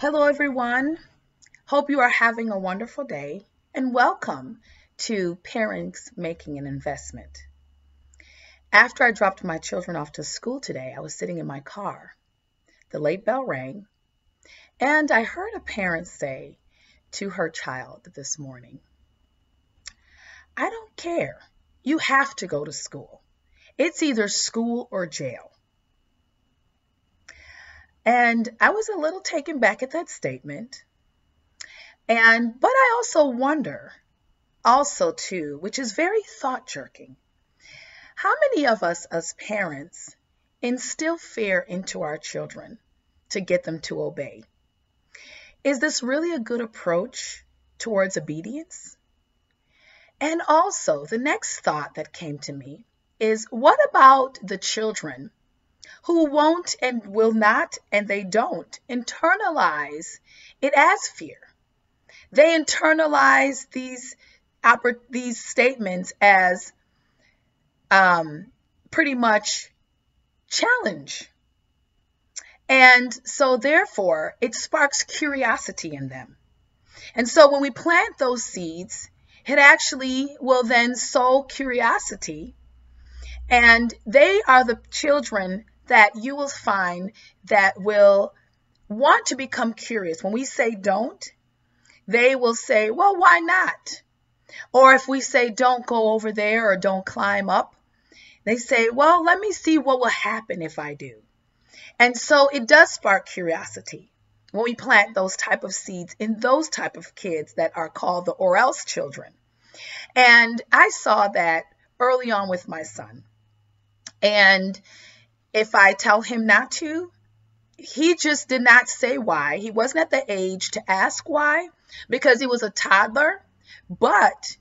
Hello, everyone. Hope you are having a wonderful day and welcome to Parents Making an Investment. After I dropped my children off to school today, I was sitting in my car. The late bell rang, and I heard a parent say to her child this morning, I don't care. You have to go to school. It's either school or jail. And I was a little taken back at that statement. And but I also wonder also too, which is very thought jerking. How many of us as parents instill fear into our children to get them to obey? Is this really a good approach towards obedience? And also, the next thought that came to me is what about the children who won't and will not and they don't internalize it as fear? They internalize these these statements as um, pretty much challenge. And so, therefore, it sparks curiosity in them. And so, when we plant those seeds, it actually will then sow curiosity. And they are the children that you will find that will want to become curious. When we say don't, they will say, well, why not? Or if we say, don't go over there or don't climb up, they say, well, let me see what will happen if I do. And so it does spark curiosity when we plant those type of seeds in those type of kids that are called the or else children. And I saw that early on with my son. And if I tell him not to, he just did not say why. He wasn't at the age to ask why because he was a toddler but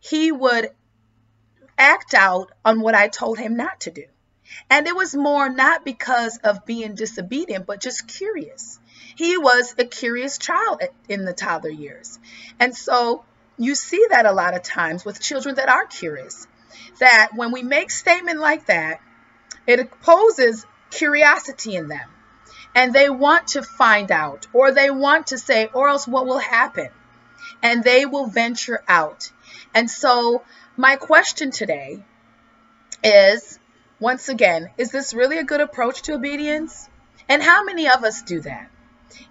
he would act out on what I told him not to do. And it was more not because of being disobedient, but just curious. He was a curious child in the toddler years. And so you see that a lot of times with children that are curious, that when we make statement like that, it poses curiosity in them. And they want to find out, or they want to say, or else what will happen? and they will venture out. And so, my question today is once again, is this really a good approach to obedience? And how many of us do that?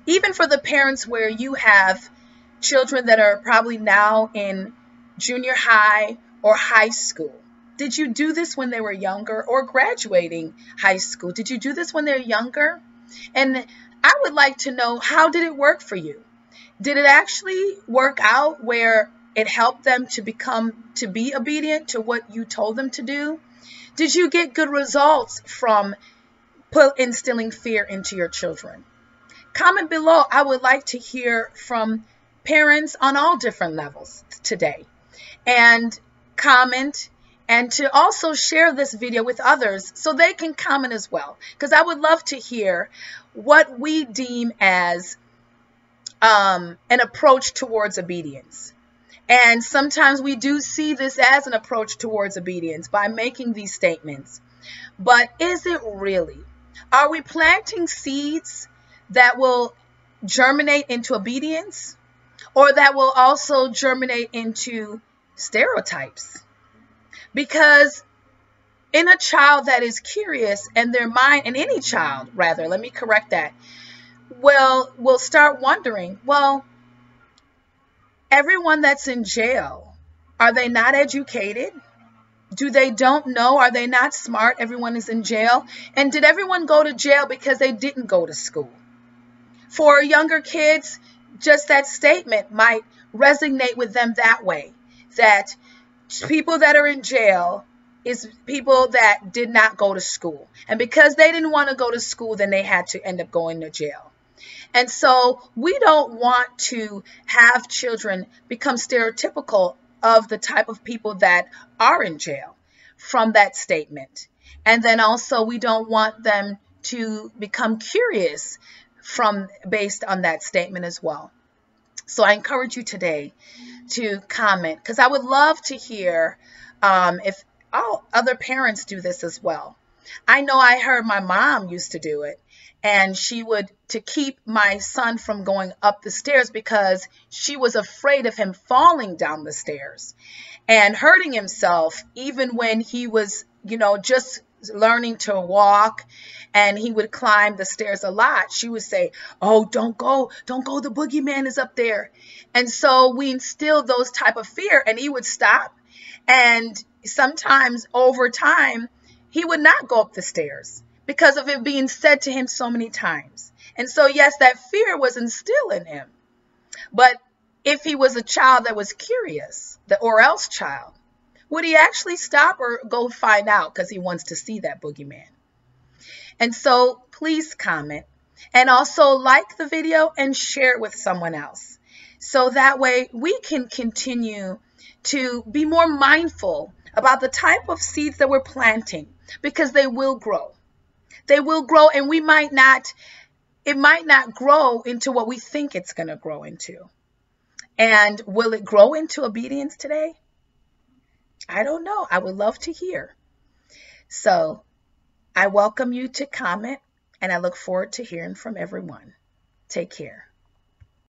Even for the parents where you have children that are probably now in junior high or high school. Did you do this when they were younger or graduating high school? Did you do this when they're younger? And I would like to know how did it work for you? did it actually work out where it helped them to become to be obedient to what you told them to do? Did you get good results from put, instilling fear into your children? Comment below. I would like to hear from parents on all different levels today. And comment and to also share this video with others so they can comment as well. Because I would love to hear what we deem as um, an approach towards obedience. And sometimes we do see this as an approach towards obedience by making these statements. But is it really? Are we planting seeds that will germinate into obedience or that will also germinate into stereotypes? Because in a child that is curious and their mind, in any child, rather, let me correct that, will will start wondering, well, everyone that's in jail, are they not educated? Do they don't know? Are they not smart? Everyone is in jail. And did everyone go to jail because they didn't go to school? For younger kids, just that statement might resonate with them that way that people that are in jail is people that did not go to school. And because they didn't want to go to school, then they had to end up going to jail. And so we don't want to have children become stereotypical of the type of people that are in jail from that statement. And then also we don't want them to become curious from based on that statement as well. So I encourage you today to comment because I would love to hear um, if oh, other parents do this as well. I know I heard my mom used to do it and she would to keep my son from going up the stairs because she was afraid of him falling down the stairs and hurting himself even when he was you know just learning to walk and he would climb the stairs a lot she would say oh don't go don't go the boogeyman is up there and so we instilled those type of fear and he would stop and sometimes over time he would not go up the stairs because of it being said to him so many times. And so, yes, that fear was instilled in him. But if he was a child that was curious, the or else child, would he actually stop or go find out because he wants to see that boogeyman? And so, please comment and also like the video and share it with someone else. So that way we can continue to be more mindful about the type of seeds that we're planting because they will grow. They will grow and we might not, it might not grow into what we think it's going to grow into. And will it grow into obedience today? I don't know. I would love to hear. So I welcome you to comment and I look forward to hearing from everyone. Take care.